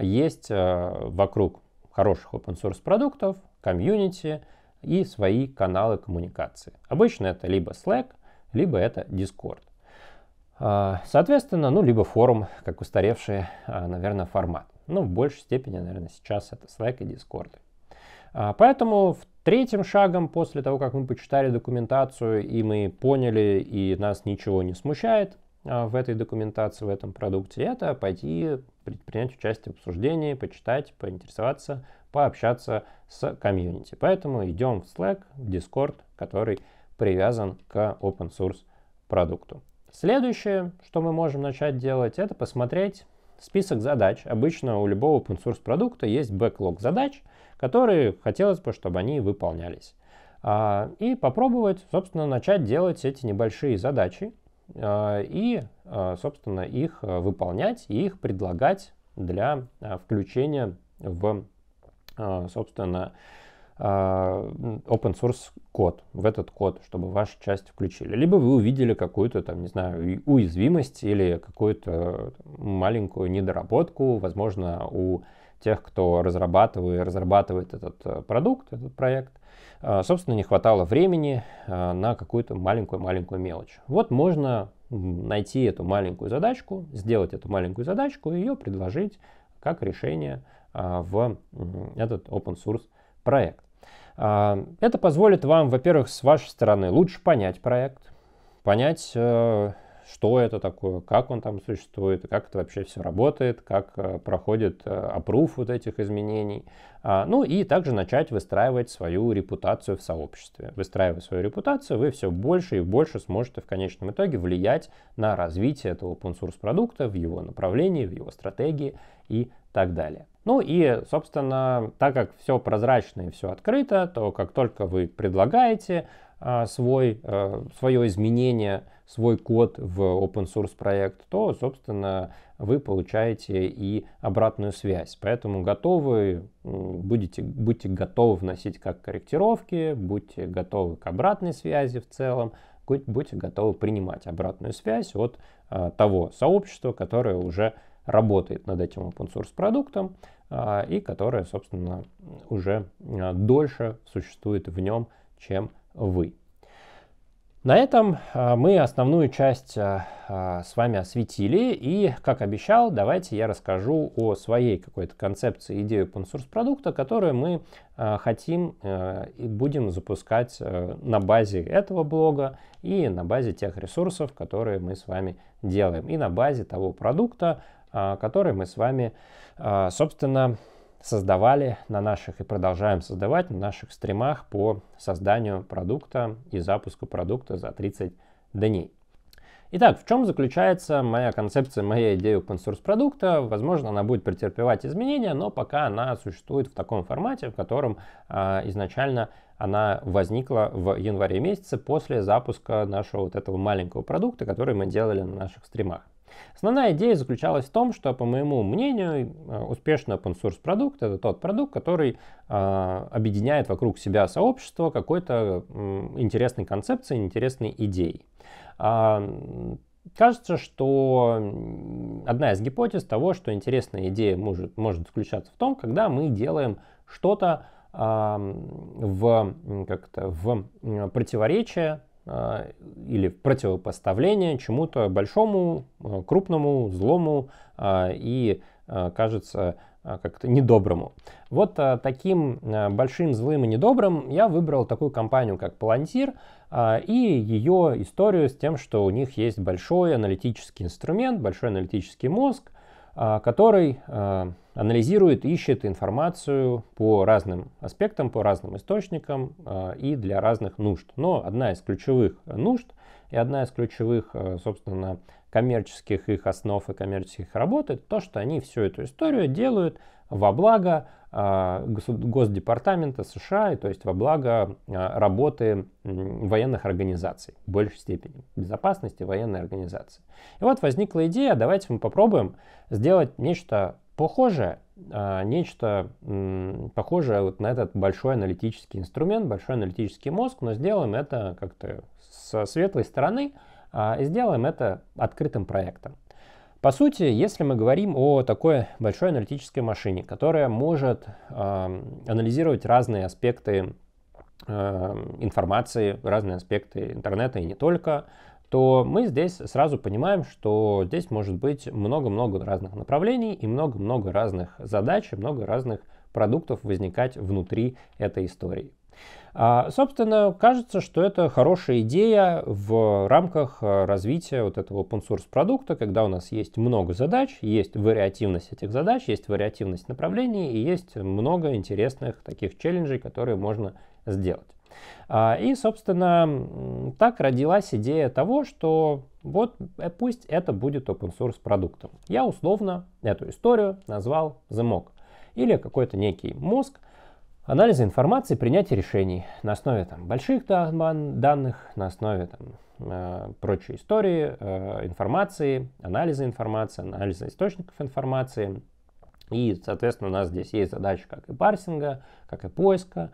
есть э, вокруг хороших open source продуктов, комьюнити и свои каналы коммуникации. Обычно это либо Slack, либо это Discord. А, соответственно, ну, либо форум, как устаревший, а, наверное, формат. Ну, в большей степени, наверное, сейчас это Slack и Discord. А, поэтому третьим шагом после того, как мы почитали документацию и мы поняли, и нас ничего не смущает в этой документации, в этом продукте, это пойти принять участие в обсуждении, почитать, поинтересоваться, пообщаться с комьюнити. Поэтому идем в Slack, в Discord, который привязан к open source продукту. Следующее, что мы можем начать делать, это посмотреть список задач. Обычно у любого open source продукта есть бэклог задач, которые хотелось бы, чтобы они выполнялись. А, и попробовать, собственно, начать делать эти небольшие задачи а, и, а, собственно, их выполнять и их предлагать для включения в, собственно, open source код, в этот код, чтобы вашу часть включили. Либо вы увидели какую-то там, не знаю, уязвимость или какую-то маленькую недоработку, возможно, у тех, кто разрабатывает, разрабатывает этот э, продукт, этот проект, а, собственно, не хватало времени а, на какую-то маленькую-маленькую мелочь. Вот можно найти эту маленькую задачку, сделать эту маленькую задачку и ее предложить как решение в этот open source проект. А, это позволит вам, во-первых, с вашей стороны лучше понять проект, понять, э, что это такое, как он там существует, как это вообще все работает, как э, проходит опруф вот этих изменений. А, ну и также начать выстраивать свою репутацию в сообществе. Выстраивая свою репутацию, вы все больше и больше сможете в конечном итоге влиять на развитие этого open source продукта в его направлении, в его стратегии и так далее. Ну и, собственно, так как все прозрачно и все открыто, то как только вы предлагаете а, свой, а, свое изменение свой код в open source проект, то, собственно, вы получаете и обратную связь. Поэтому готовы, будете, будьте готовы вносить как корректировки, будьте готовы к обратной связи в целом, будьте готовы принимать обратную связь от а, того сообщества, которое уже работает над этим open source продуктом и которое, собственно, уже а, дольше существует в нем, чем вы. На этом а, мы основную часть а, а, с вами осветили. И, как обещал, давайте я расскажу о своей какой-то концепции, идеи open source продукта, которую мы хотим и будем запускать на базе этого блога и на базе тех ресурсов, которые мы с вами делаем. И на базе того продукта, который мы с вами, собственно, создавали на наших и продолжаем создавать на наших стримах по созданию продукта и запуску продукта за 30 дней. Итак, в чем заключается моя концепция, моя идея open source продукта? Возможно, она будет претерпевать изменения, но пока она существует в таком формате, в котором а, изначально она возникла в январе месяце после запуска нашего вот этого маленького продукта, который мы делали на наших стримах. Основная идея заключалась в том, что, по моему мнению, э, успешный open source продукт это тот продукт, который э, объединяет вокруг себя сообщество какой-то э, интересной концепцией, интересной идеей. Э, кажется, что одна из гипотез того, что интересная идея может, может заключаться в том, когда мы делаем что-то в, как-то в противоречие а, или противопоставление чему-то большому, а, крупному, злому а, и, кажется, как-то недоброму. Вот таким большим, злым и недобрым я выбрал такую компанию, как Palantir, и ее историю с тем, что у них есть большой аналитический инструмент, большой аналитический мозг, который анализирует, ищет информацию по разным аспектам, по разным источникам э, и для разных нужд. Но одна из ключевых нужд и одна из ключевых, собственно, коммерческих их основ и коммерческих работ, это то, что они всю эту историю делают во благо Госдепартамента США, то есть во благо работы военных организаций в большей степени, безопасности военной организации. И вот возникла идея, давайте мы попробуем сделать нечто похожее, а, нечто похожее вот на этот большой аналитический инструмент, большой аналитический мозг, но сделаем это как-то со светлой стороны а, и сделаем это открытым проектом. По сути, если мы говорим о такой большой аналитической машине, которая может э, анализировать разные аспекты э, информации, разные аспекты интернета и не только, то мы здесь сразу понимаем, что здесь может быть много-много разных направлений и много-много разных задач, и много разных продуктов возникать внутри этой истории. А, собственно, кажется, что это хорошая идея в рамках развития вот этого open source продукта, когда у нас есть много задач, есть вариативность этих задач, есть вариативность направлений и есть много интересных таких челленджей, которые можно сделать. А, и, собственно, так родилась идея того, что вот э, пусть это будет open source продуктом. Я условно эту историю назвал Mock или какой-то некий мозг анализа информации, принятия решений на основе там, больших данных, на основе там, э, прочей истории, э, информации, анализа информации, анализа источников информации. И, соответственно, у нас здесь есть задачи как и парсинга, как и поиска,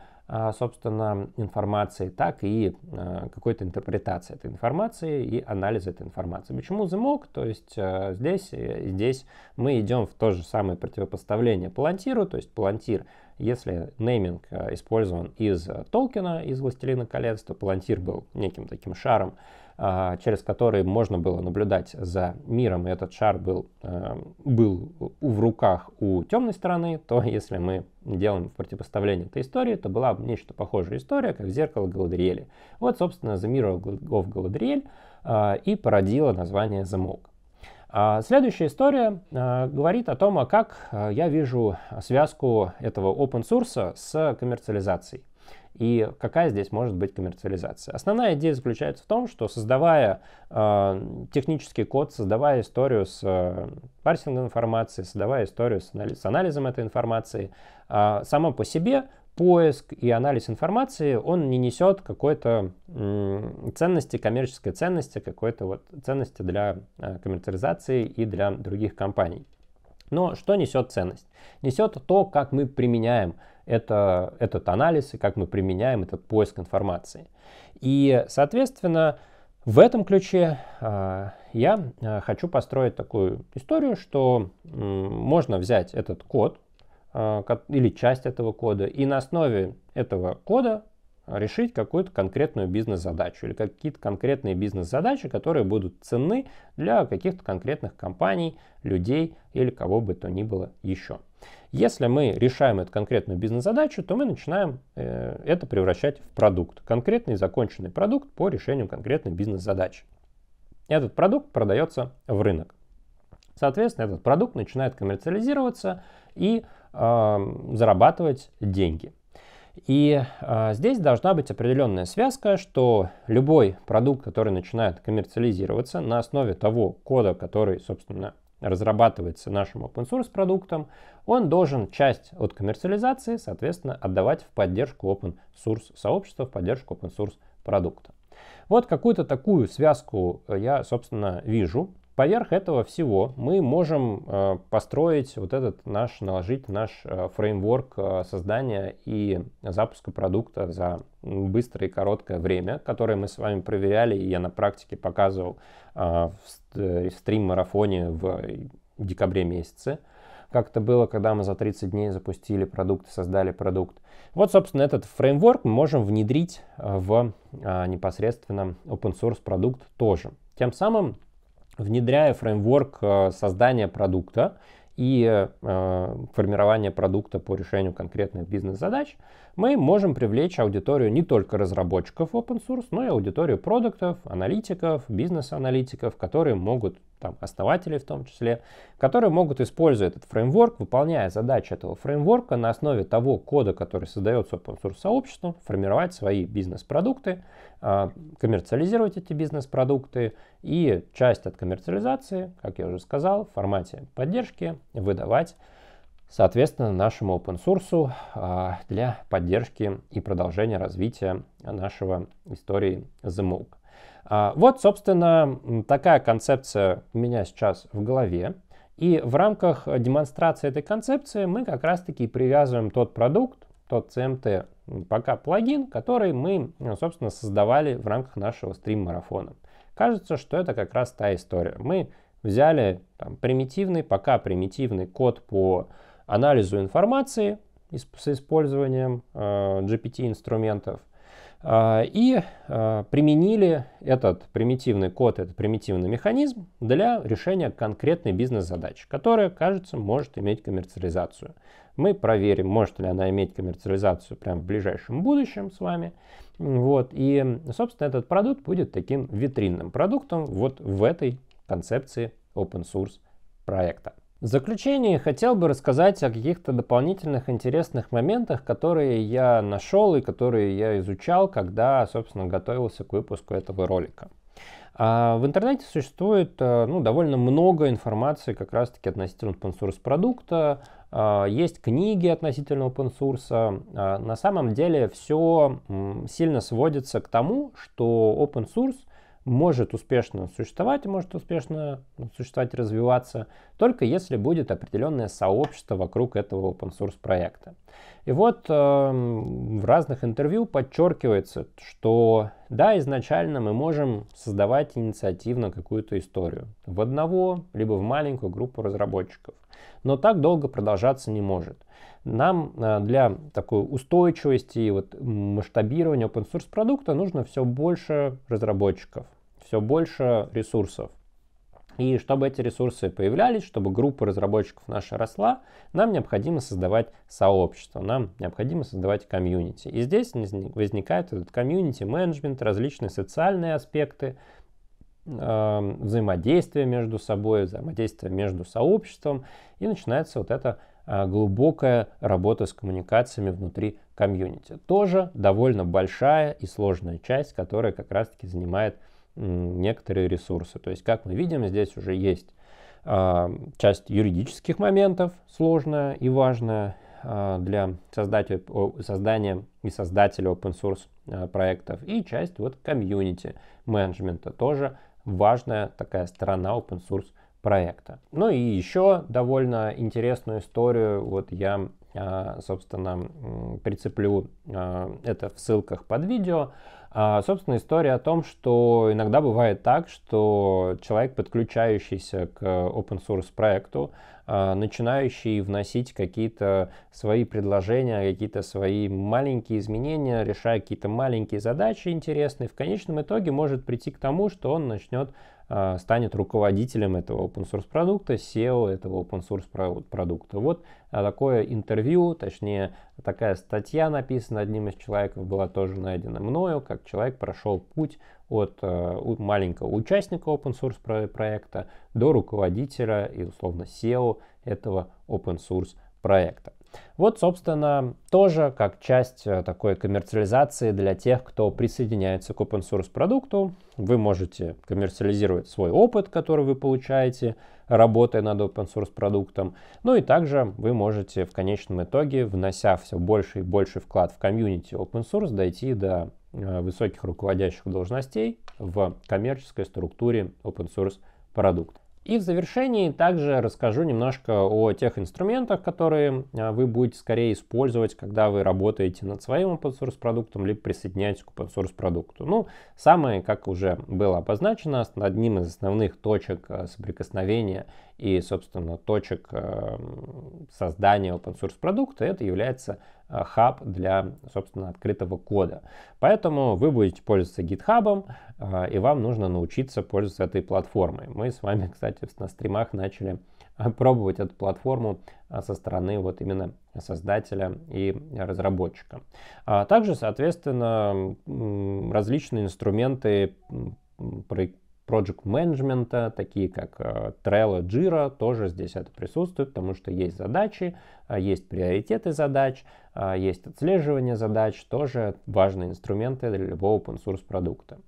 собственно, информации, так и а, какой-то интерпретации этой информации и анализа этой информации. Почему замок? То есть а, здесь, э, здесь мы идем в то же самое противопоставление Палантиру, то есть Палантир, если нейминг использован из Толкина, из «Властелина колец», то Палантир был неким таким шаром, а, через который можно было наблюдать за миром, и этот шар был, а, был в руках у темной стороны, то если мы делаем в противопоставлении этой истории, то была нечто похожая история, как зеркало Галадриэля. Вот, собственно, The Mirror of Galadriel а, и породила название The Moog. Следующая история говорит о том, как я вижу связку этого open source с коммерциализацией. И какая здесь может быть коммерциализация? Основная идея заключается в том, что создавая э, технический код, создавая историю с э, парсингом информации, создавая историю с, анализ, с анализом этой информации, э, само по себе поиск и анализ информации, он не несет какой-то ценности, коммерческой ценности, какой-то вот ценности для э, коммерциализации и для других компаний. Но что несет ценность? Несет то, как мы применяем это, этот анализ и как мы применяем этот поиск информации. И, соответственно, в этом ключе э, я э, хочу построить такую историю, что э, можно взять этот код или часть этого кода и на основе этого кода решить какую-то конкретную бизнес-задачу или какие-то конкретные бизнес-задачи, которые будут ценны для каких-то конкретных компаний, людей или кого бы то ни было еще. Если мы решаем эту конкретную бизнес-задачу, то мы начинаем э, это превращать в продукт. Конкретный законченный продукт по решению конкретной бизнес-задачи. Этот продукт продается в рынок. Соответственно, этот продукт начинает коммерциализироваться и зарабатывать деньги. И э, здесь должна быть определенная связка, что любой продукт, который начинает коммерциализироваться на основе того кода, который, собственно, разрабатывается нашим open source продуктом, он должен часть от коммерциализации, соответственно, отдавать в поддержку open source сообщества, в поддержку open source продукта. Вот какую-то такую связку я, собственно, вижу. Поверх этого всего мы можем э, построить вот этот наш, наложить наш э, фреймворк э, создания и запуска продукта за быстрое и короткое время, которое мы с вами проверяли, и я на практике показывал в стрим-марафоне в декабре месяце. Как это было, когда мы за 30 дней запустили продукт, создали продукт. Вот, собственно, этот фреймворк мы можем внедрить в непосредственно open source продукт тоже. Тем самым внедряя фреймворк э, создания продукта и э, формирования продукта по решению конкретных бизнес-задач, мы можем привлечь аудиторию не только разработчиков open source, но и аудиторию продуктов, аналитиков, бизнес-аналитиков, которые могут там, основатели в том числе, которые могут, используя этот фреймворк, выполняя задачи этого фреймворка на основе того кода, который создается open source сообществом, формировать свои бизнес-продукты, а, коммерциализировать эти бизнес-продукты и часть от коммерциализации, как я уже сказал, в формате поддержки выдавать соответственно, нашему open source а, для поддержки и продолжения развития нашего истории The MOOC. А, вот, собственно, такая концепция у меня сейчас в голове. И в рамках демонстрации этой концепции мы как раз-таки привязываем тот продукт, тот CMT, пока плагин, который мы, собственно, создавали в рамках нашего стрим-марафона. Кажется, что это как раз та история. Мы взяли там, примитивный, пока примитивный код по анализу информации с использованием э, GPT-инструментов – а, и а, применили этот примитивный код, этот примитивный механизм для решения конкретной бизнес-задачи, которая, кажется, может иметь коммерциализацию. Мы проверим, может ли она иметь коммерциализацию прямо в ближайшем будущем с вами. Вот. И, собственно, этот продукт будет таким витринным продуктом вот в этой концепции open source проекта. В заключение хотел бы рассказать о каких-то дополнительных интересных моментах, которые я нашел и которые я изучал, когда, собственно, готовился к выпуску этого ролика. А в интернете существует э, ну, довольно много информации как раз-таки относительно open source продукта, а, есть книги относительно open source. А, на самом деле все сильно сводится к тому, что open source – может успешно существовать, может успешно существовать развиваться, только если будет определенное сообщество вокруг этого open source проекта. И вот э, в разных интервью подчеркивается, что да, изначально мы можем создавать инициативно какую-то историю в одного, либо в маленькую группу разработчиков. Но так долго продолжаться не может. Нам э, для такой устойчивости и вот масштабирования open source продукта нужно все больше разработчиков, все больше ресурсов. И чтобы эти ресурсы появлялись, чтобы группа разработчиков наша росла, нам необходимо создавать сообщество, нам необходимо создавать комьюнити. И здесь возникает этот комьюнити-менеджмент, различные социальные аспекты, э, взаимодействия между собой, взаимодействия между сообществом, и начинается вот эта глубокая работа с коммуникациями внутри комьюнити. Тоже довольно большая и сложная часть, которая как раз-таки занимает некоторые ресурсы. То есть, как мы видим, здесь уже есть э, часть юридических моментов сложная и важная, для создателя, создания и создателя open source проектов, и часть вот комьюнити менеджмента, тоже важная такая сторона open source проекта. Ну и еще довольно интересную историю вот я, собственно, прицеплю это в ссылках под видео. А, собственно, история о том, что иногда бывает так, что человек, подключающийся к open source проекту, а, начинающий вносить какие-то свои предложения, какие-то свои маленькие изменения, решая какие-то маленькие задачи интересные, в конечном итоге может прийти к тому, что он начнет а, станет руководителем этого open source продукта, SEO этого open source продукта. Вот а, такое интервью, точнее такая статья написана одним из человеков, была тоже найдена мною, как человек прошел путь от а, маленького участника open source проекта до руководителя и условно SEO этого open source проекта. Вот, собственно, тоже как часть э, такой коммерциализации для тех, кто присоединяется к open source продукту. Вы можете коммерциализировать свой опыт, который вы получаете, работая над open source продуктом. Ну и также вы можете в конечном итоге, внося все больше и больше вклад в комьюнити open source, дойти до э, высоких руководящих должностей в коммерческой структуре open source продукта. И в завершении также расскажу немножко о тех инструментах, которые а, вы будете скорее использовать, когда вы работаете над своим open source продуктом, либо присоединяетесь к open source продукту. Ну, самое, как уже было обозначено, одним из основных точек а, соприкосновения и, собственно, точек э, создания open source продукта, это является э, хаб для, собственно, открытого кода. Поэтому вы будете пользоваться GitHub, э, и вам нужно научиться пользоваться этой платформой. Мы с вами, кстати, на стримах начали пробовать эту платформу со стороны вот именно создателя и разработчика. А также, соответственно, различные инструменты project менеджмента, такие как э, Trello, Jira, тоже здесь это присутствует, потому что есть задачи, э, есть приоритеты задач, э, есть отслеживание задач, тоже важные инструменты для любого open source продукта.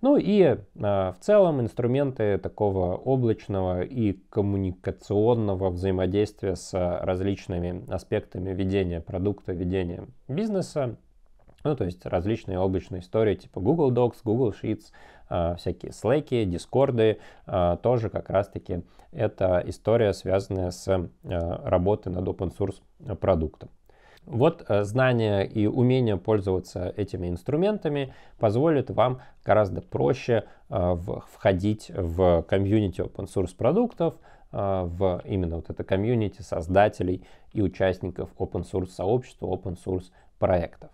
Ну и в целом инструменты такого облачного и коммуникационного взаимодействия с различными аспектами ведения продукта, ведения бизнеса, ну, то есть различные облачные истории типа Google Docs, Google Sheets, всякие Slack, Discord, а, тоже как раз-таки это история, связанная с а, работой над open source продуктом. Вот знание и умение пользоваться этими инструментами позволит вам гораздо проще входить в комьюнити open source продуктов, в именно вот это комьюнити создателей и участников open source сообщества, open source проектов.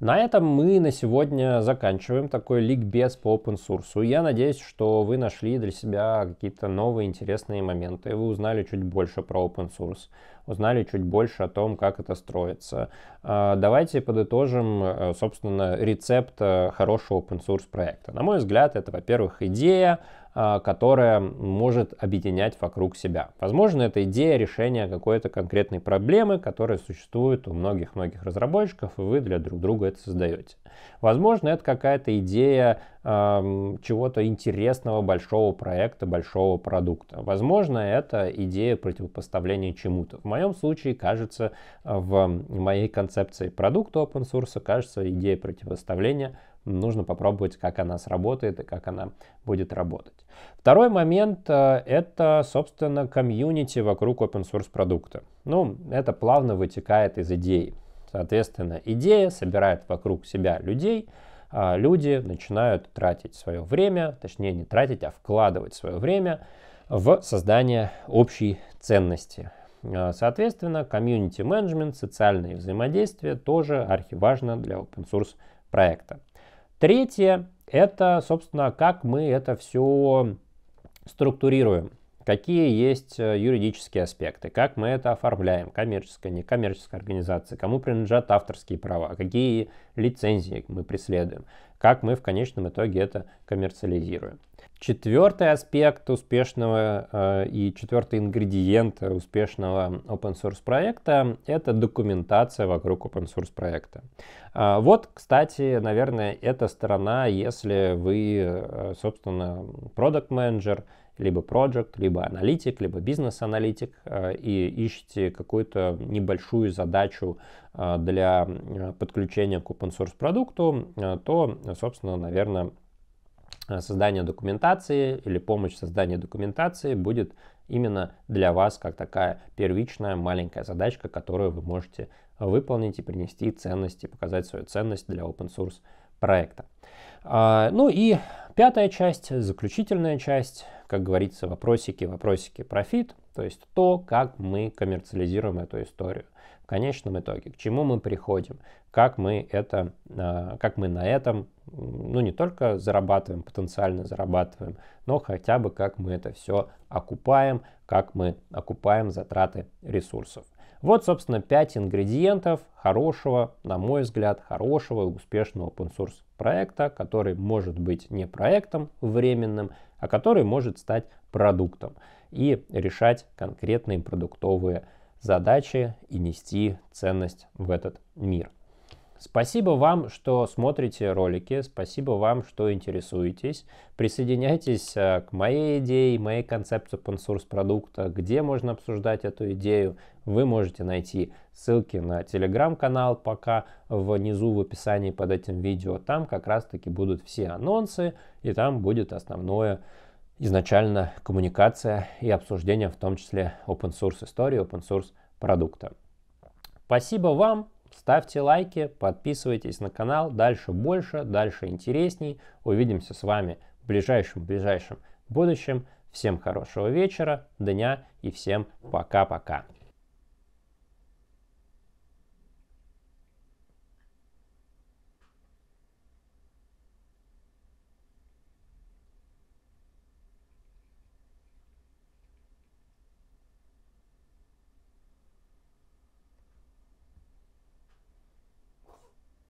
На этом мы на сегодня заканчиваем такой ликбез по open source. Я надеюсь, что вы нашли для себя какие-то новые интересные моменты, вы узнали чуть больше про open source, узнали чуть больше о том, как это строится. А, давайте подытожим, э, собственно, рецепт э, хорошего open source проекта. На мой взгляд, это, во-первых, идея, а, которая может объединять вокруг себя. Возможно, это идея решения какой-то конкретной проблемы, которая существует у многих-многих разработчиков, и вы для друг друга это создаете. Возможно, это какая-то идея чего-то интересного, большого проекта, большого продукта. Возможно, это идея противопоставления чему-то. В моем случае, кажется, в моей концепции продукта open source, кажется, идея противопоставления нужно попробовать, как она сработает и как она будет работать. Второй момент э, — это, собственно, комьюнити вокруг open source продукта. Ну, это плавно вытекает из идеи. Соответственно, идея собирает вокруг себя людей, люди начинают тратить свое время, точнее не тратить, а вкладывать свое время в создание общей ценности. А, соответственно, комьюнити менеджмент, социальные взаимодействия тоже архиважно для open source проекта. Третье – это, собственно, как мы это все структурируем. Какие есть э, юридические аспекты, как мы это оформляем, коммерческая, некоммерческая организация, кому принадлежат авторские права, какие лицензии мы преследуем, как мы в конечном итоге это коммерциализируем. Четвертый аспект успешного э, и четвертый ингредиент успешного open source проекта – это документация вокруг open source проекта. А, вот, кстати, наверное, эта сторона, если вы, э, собственно, продукт менеджер либо project, либо аналитик, либо бизнес-аналитик, э, и ищете какую-то небольшую задачу э, для подключения к open source продукту, то, собственно, наверное, создание документации или помощь в создании документации будет именно для вас как такая первичная маленькая задачка, которую вы можете выполнить и принести ценность и показать свою ценность для open source проекта. А, ну и пятая часть, заключительная часть, как говорится, вопросики, вопросики, профит, то есть то, как мы коммерциализируем эту историю. В конечном итоге, к чему мы приходим, как мы, это, а, как мы на этом, ну не только зарабатываем, потенциально зарабатываем, но хотя бы как мы это все окупаем, как мы окупаем затраты ресурсов. Вот, собственно, 5 ингредиентов хорошего, на мой взгляд, хорошего и успешного open source проекта, который может быть не проектом временным, а который может стать продуктом и решать конкретные продуктовые задачи и нести ценность в этот мир. Спасибо вам, что смотрите ролики, спасибо вам, что интересуетесь. Присоединяйтесь э, к моей идее, моей концепции open source продукта, где можно обсуждать эту идею. Вы можете найти ссылки на телеграм-канал пока внизу в описании под этим видео. Там как раз таки будут все анонсы и там будет основное изначально коммуникация и обсуждение в том числе open source истории, open source продукта. Спасибо вам, Ставьте лайки, подписывайтесь на канал. Дальше больше, дальше интересней. Увидимся с вами в ближайшем-ближайшем будущем. Всем хорошего вечера, дня и всем пока-пока.